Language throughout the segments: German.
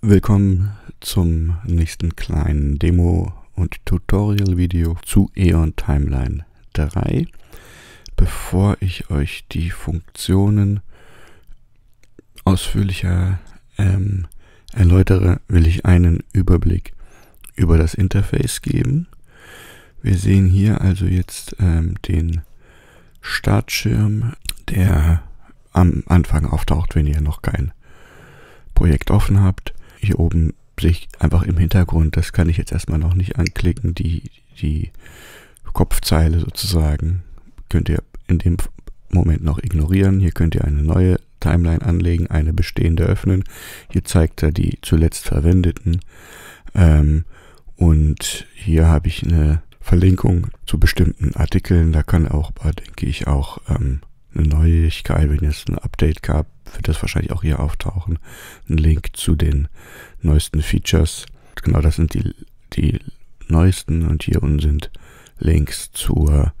Willkommen zum nächsten kleinen Demo- und Tutorial-Video zu Eon Timeline 3. Bevor ich euch die Funktionen ausführlicher ähm, erläutere, will ich einen Überblick über das Interface geben. Wir sehen hier also jetzt ähm, den Startschirm, der am Anfang auftaucht, wenn ihr noch kein Projekt offen habt hier oben sich einfach im Hintergrund, das kann ich jetzt erstmal noch nicht anklicken, die, die Kopfzeile sozusagen könnt ihr in dem Moment noch ignorieren. Hier könnt ihr eine neue Timeline anlegen, eine bestehende öffnen. Hier zeigt er die zuletzt verwendeten. Ähm, und hier habe ich eine Verlinkung zu bestimmten Artikeln. Da kann auch, denke ich, auch ähm, eine Neuigkeit, wenn es ein Update gab, wird das wahrscheinlich auch hier auftauchen. Ein Link zu den neuesten Features. Genau, das sind die, die neuesten und hier unten sind Links zur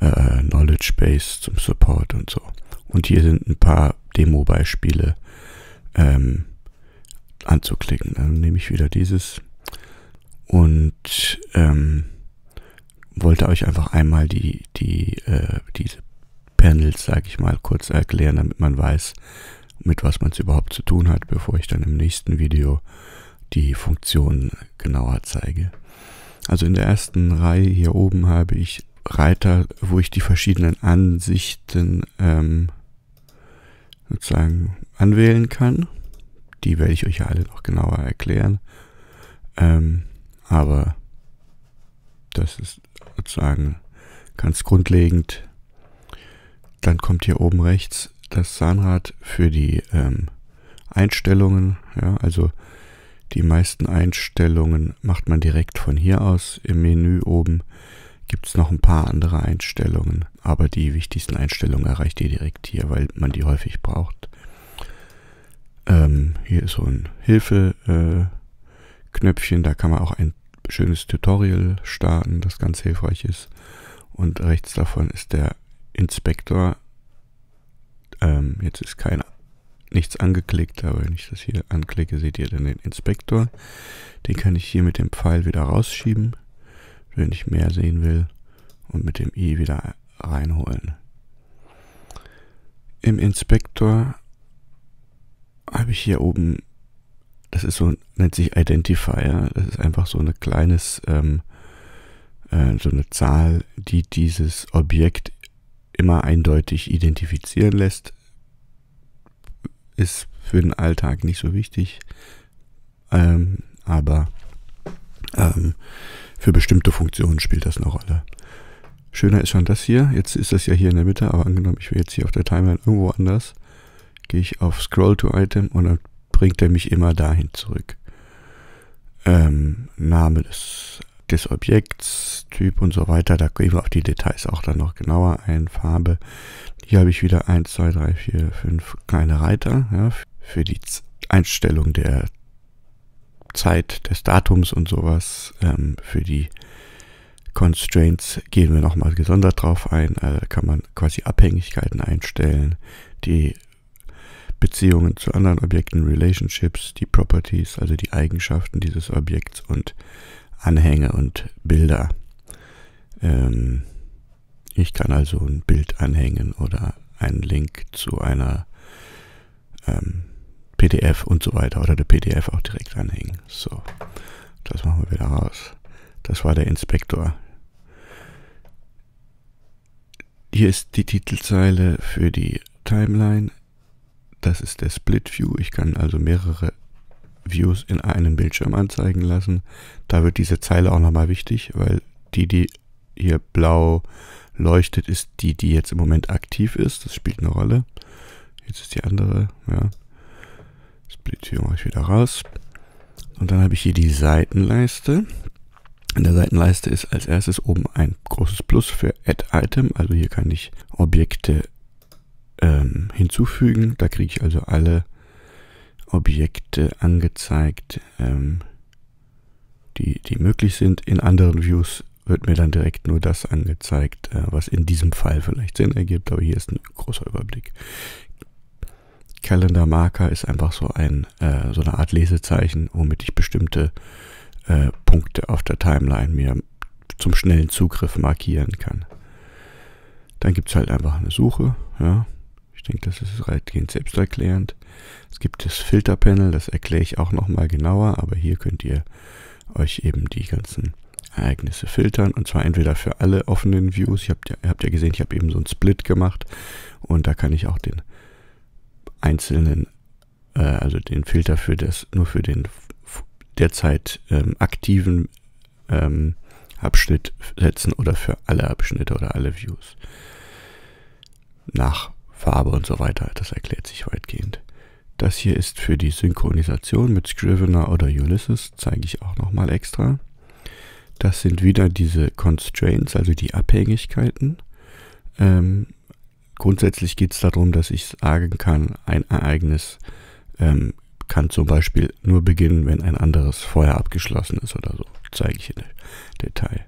äh, Knowledge Base, zum Support und so. Und hier sind ein paar Demo-Beispiele ähm, anzuklicken. Dann nehme ich wieder dieses und ähm, wollte euch einfach einmal die, die, äh, diese Panels, sage ich mal, kurz erklären, damit man weiß, mit was man es überhaupt zu tun hat, bevor ich dann im nächsten Video die Funktionen genauer zeige. Also in der ersten Reihe hier oben habe ich Reiter, wo ich die verschiedenen Ansichten ähm, sozusagen anwählen kann. Die werde ich euch alle noch genauer erklären. Ähm, aber das ist sozusagen ganz grundlegend dann kommt hier oben rechts das Zahnrad für die ähm, Einstellungen. Ja, also die meisten Einstellungen macht man direkt von hier aus. Im Menü oben gibt es noch ein paar andere Einstellungen, aber die wichtigsten Einstellungen erreicht ihr direkt hier, weil man die häufig braucht. Ähm, hier ist so ein Hilfe-Knöpfchen, äh, da kann man auch ein schönes Tutorial starten, das ganz hilfreich ist. Und rechts davon ist der Inspektor. Ähm, jetzt ist kein nichts angeklickt, aber wenn ich das hier anklicke, seht ihr dann den Inspektor. Den kann ich hier mit dem Pfeil wieder rausschieben, wenn ich mehr sehen will, und mit dem i wieder reinholen. Im Inspektor habe ich hier oben, das ist so, nennt sich Identifier, das ist einfach so ein kleines, ähm, äh, so eine Zahl, die dieses Objekt immer eindeutig identifizieren lässt, ist für den Alltag nicht so wichtig, ähm, aber ähm, für bestimmte Funktionen spielt das eine Rolle. Schöner ist schon das hier. Jetzt ist das ja hier in der Mitte, aber angenommen, ich will jetzt hier auf der Timeline irgendwo anders, gehe ich auf Scroll to Item und dann bringt er mich immer dahin zurück. Ähm, Name des des Objekts, Typ und so weiter. Da gehen wir auf die Details auch dann noch genauer ein. Farbe. Hier habe ich wieder 1, 2, 3, 4, 5 kleine Reiter ja, für die Einstellung der Zeit, des Datums und sowas. Ähm, für die Constraints gehen wir nochmal gesondert drauf ein. Also da kann man quasi Abhängigkeiten einstellen, die Beziehungen zu anderen Objekten, Relationships, die Properties, also die Eigenschaften dieses Objekts und Anhänge und Bilder. Ähm, ich kann also ein Bild anhängen oder einen Link zu einer ähm, PDF und so weiter oder der PDF auch direkt anhängen. So, das machen wir wieder raus. Das war der Inspektor. Hier ist die Titelzeile für die Timeline. Das ist der Split View. Ich kann also mehrere Views in einem Bildschirm anzeigen lassen. Da wird diese Zeile auch nochmal wichtig, weil die, die hier blau leuchtet, ist die, die jetzt im Moment aktiv ist. Das spielt eine Rolle. Jetzt ist die andere, ja. Split View mache ich wieder raus. Und dann habe ich hier die Seitenleiste. In der Seitenleiste ist als erstes oben ein großes Plus für Add Item. Also hier kann ich Objekte ähm, hinzufügen. Da kriege ich also alle Objekte angezeigt, ähm, die, die möglich sind. In anderen Views wird mir dann direkt nur das angezeigt, äh, was in diesem Fall vielleicht Sinn ergibt, aber hier ist ein großer Überblick. Calendar Marker ist einfach so ein äh, so eine Art Lesezeichen, womit ich bestimmte äh, Punkte auf der Timeline mir zum schnellen Zugriff markieren kann. Dann gibt es halt einfach eine Suche. Ja. Ich denke, das ist weitgehend selbsterklärend. Es gibt das Filterpanel, das erkläre ich auch nochmal genauer, aber hier könnt ihr euch eben die ganzen Ereignisse filtern und zwar entweder für alle offenen Views. Ich habt ja, ihr habt ja gesehen, ich habe eben so einen Split gemacht und da kann ich auch den einzelnen, äh, also den Filter für das, nur für den derzeit ähm, aktiven ähm, Abschnitt setzen oder für alle Abschnitte oder alle Views. Nach Farbe und so weiter, das erklärt sich weitgehend. Das hier ist für die Synchronisation mit Scrivener oder Ulysses, zeige ich auch nochmal extra. Das sind wieder diese Constraints, also die Abhängigkeiten. Ähm, grundsätzlich geht es darum, dass ich sagen kann, ein Ereignis ähm, kann zum Beispiel nur beginnen, wenn ein anderes vorher abgeschlossen ist oder so. Zeige ich in Detail.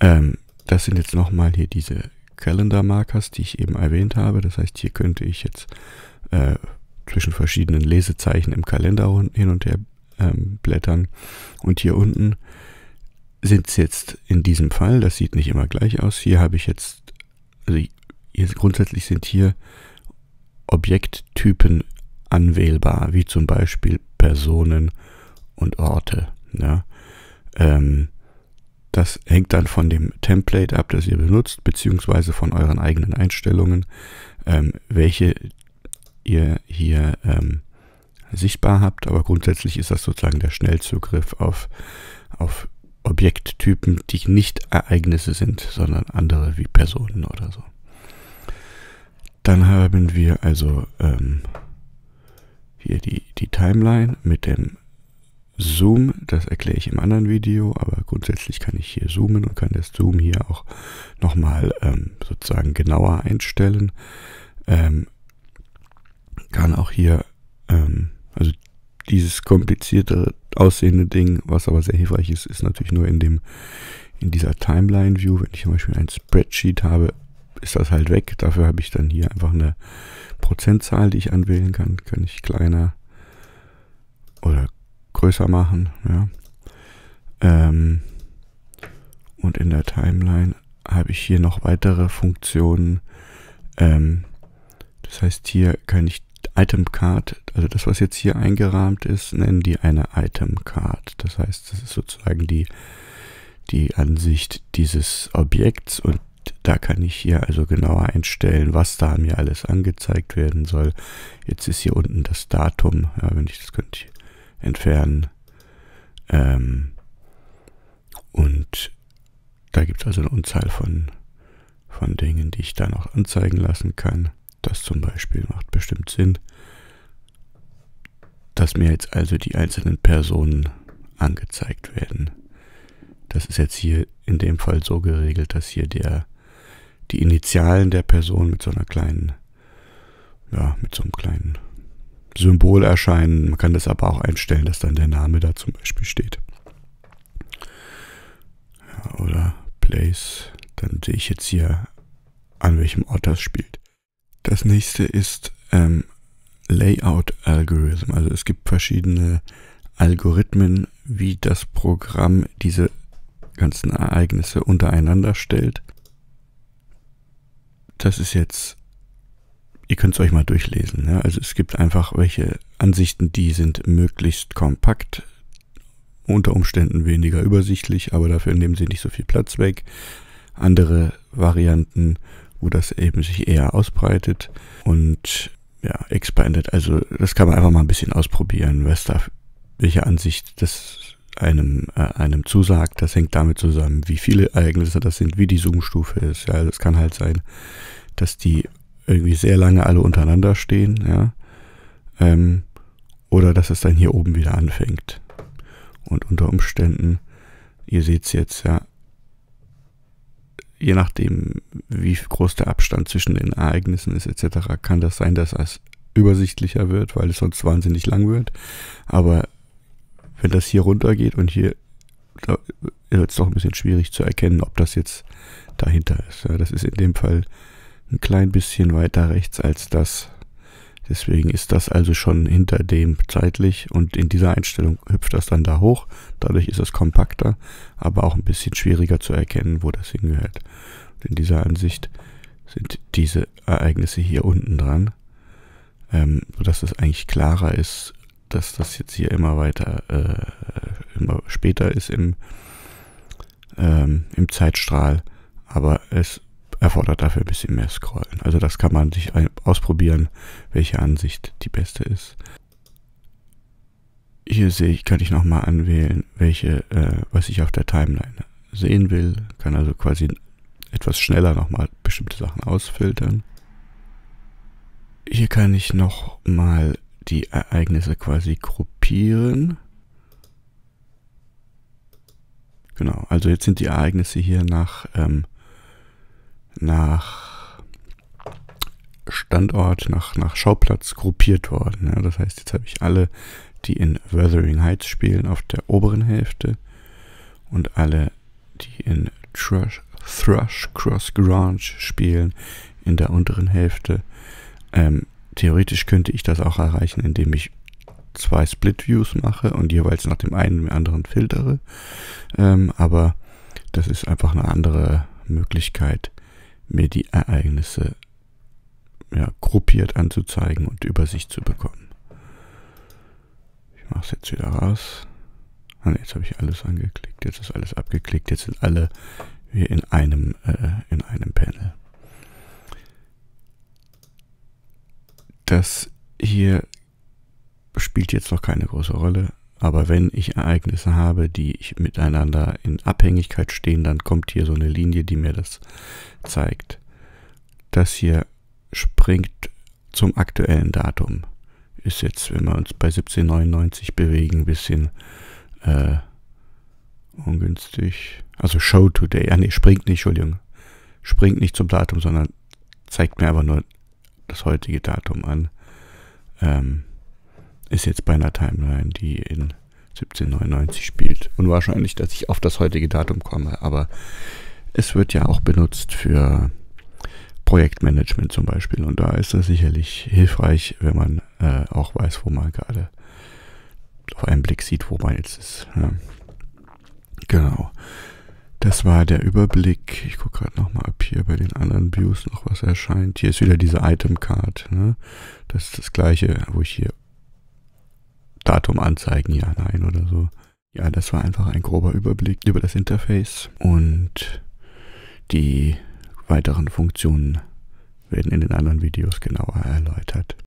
Ähm, das sind jetzt nochmal hier diese Calendar Markers, die ich eben erwähnt habe. Das heißt, hier könnte ich jetzt äh, zwischen verschiedenen Lesezeichen im Kalender hin und her ähm, blättern. Und hier unten sind es jetzt in diesem Fall, das sieht nicht immer gleich aus. Hier habe ich jetzt, also hier, grundsätzlich sind hier Objekttypen anwählbar, wie zum Beispiel Personen und Orte. Ja. Ähm, das hängt dann von dem Template ab, das ihr benutzt, beziehungsweise von euren eigenen Einstellungen, ähm, welche ihr hier ähm, sichtbar habt. Aber grundsätzlich ist das sozusagen der Schnellzugriff auf, auf Objekttypen, die nicht Ereignisse sind, sondern andere wie Personen oder so. Dann haben wir also ähm, hier die, die Timeline mit dem Zoom. Das erkläre ich im anderen Video, aber grundsätzlich kann ich hier zoomen und kann das Zoom hier auch nochmal ähm, sozusagen genauer einstellen. Ähm, kann auch hier, ähm, also dieses komplizierte aussehende Ding, was aber sehr hilfreich ist, ist natürlich nur in dem, in dieser Timeline View. Wenn ich zum Beispiel ein Spreadsheet habe, ist das halt weg. Dafür habe ich dann hier einfach eine Prozentzahl, die ich anwählen kann. Kann ich kleiner oder größer machen, ja. Ähm, und in der Timeline habe ich hier noch weitere Funktionen. Ähm, das heißt, hier kann ich Item Card, also das, was jetzt hier eingerahmt ist, nennen die eine Item Card. Das heißt, das ist sozusagen die, die Ansicht dieses Objekts und da kann ich hier also genauer einstellen, was da mir alles angezeigt werden soll. Jetzt ist hier unten das Datum, ja, wenn ich das könnte ich entfernen. Ähm, und da gibt es also eine Unzahl von, von Dingen, die ich da noch anzeigen lassen kann. Das zum Beispiel macht bestimmt Sinn, dass mir jetzt also die einzelnen Personen angezeigt werden. Das ist jetzt hier in dem Fall so geregelt, dass hier der, die Initialen der Person mit so einer kleinen, ja, mit so einem kleinen Symbol erscheinen. Man kann das aber auch einstellen, dass dann der Name da zum Beispiel steht. Ja, oder Place. Dann sehe ich jetzt hier, an welchem Ort das spielt. Das nächste ist ähm, Layout Algorithm. Also es gibt verschiedene Algorithmen, wie das Programm diese ganzen Ereignisse untereinander stellt. Das ist jetzt, ihr könnt es euch mal durchlesen. Ja? Also es gibt einfach welche Ansichten, die sind möglichst kompakt, unter Umständen weniger übersichtlich, aber dafür nehmen sie nicht so viel Platz weg. Andere Varianten wo das eben sich eher ausbreitet und ja, expanded. Also das kann man einfach mal ein bisschen ausprobieren, was da, welche Ansicht das einem, äh, einem zusagt. Das hängt damit zusammen, wie viele Ereignisse das sind, wie die Zoom-Stufe ist. Ja, das kann halt sein, dass die irgendwie sehr lange alle untereinander stehen, ja. Ähm, oder dass es dann hier oben wieder anfängt. Und unter Umständen, ihr seht es jetzt, ja, je nachdem, wie groß der Abstand zwischen den Ereignissen ist etc., kann das sein, dass es übersichtlicher wird, weil es sonst wahnsinnig lang wird. Aber wenn das hier runter geht und hier wird es doch ein bisschen schwierig zu erkennen, ob das jetzt dahinter ist. Ja, das ist in dem Fall ein klein bisschen weiter rechts als das Deswegen ist das also schon hinter dem zeitlich und in dieser Einstellung hüpft das dann da hoch. Dadurch ist es kompakter, aber auch ein bisschen schwieriger zu erkennen, wo das hingehört. Und in dieser Ansicht sind diese Ereignisse hier unten dran, ähm, sodass es eigentlich klarer ist, dass das jetzt hier immer weiter, äh, immer später ist im, ähm, im Zeitstrahl, aber es erfordert dafür ein bisschen mehr Scrollen. Also das kann man sich ausprobieren, welche Ansicht die beste ist. Hier sehe ich, kann ich nochmal anwählen, welche, äh, was ich auf der Timeline sehen will. Kann also quasi etwas schneller nochmal bestimmte Sachen ausfiltern. Hier kann ich nochmal die Ereignisse quasi gruppieren. Genau, also jetzt sind die Ereignisse hier nach ähm, nach Standort, nach, nach Schauplatz gruppiert worden. Ja, das heißt, jetzt habe ich alle, die in Wuthering Heights spielen, auf der oberen Hälfte und alle, die in Thrush, Thrush Cross Grange spielen, in der unteren Hälfte. Ähm, theoretisch könnte ich das auch erreichen, indem ich zwei Split Views mache und jeweils nach dem einen dem anderen filtere. Ähm, aber das ist einfach eine andere Möglichkeit, mir die Ereignisse ja, gruppiert anzuzeigen und Übersicht zu bekommen. Ich mache es jetzt wieder raus. Ah, jetzt habe ich alles angeklickt. Jetzt ist alles abgeklickt. Jetzt sind alle hier in einem, äh, in einem Panel. Das hier spielt jetzt noch keine große Rolle. Aber wenn ich Ereignisse habe, die ich miteinander in Abhängigkeit stehen, dann kommt hier so eine Linie, die mir das zeigt. Das hier springt zum aktuellen Datum. Ist jetzt, wenn wir uns bei 1799 bewegen, ein bisschen äh, ungünstig. Also Show Today. Ah nee, springt nicht, Entschuldigung. Springt nicht zum Datum, sondern zeigt mir aber nur das heutige Datum an. Ähm, ist jetzt bei einer Timeline, die in 1799 spielt. Unwahrscheinlich, dass ich auf das heutige Datum komme, aber es wird ja auch benutzt für Projektmanagement zum Beispiel. Und da ist es sicherlich hilfreich, wenn man äh, auch weiß, wo man gerade auf einen Blick sieht, wo man jetzt ist. Ja. Genau. Das war der Überblick. Ich gucke gerade nochmal, ob hier bei den anderen Views noch was erscheint. Hier ist wieder diese Item Card. Ne? Das ist das gleiche, wo ich hier Datum anzeigen, ja, nein oder so. Ja, das war einfach ein grober Überblick über das Interface und die weiteren Funktionen werden in den anderen Videos genauer erläutert.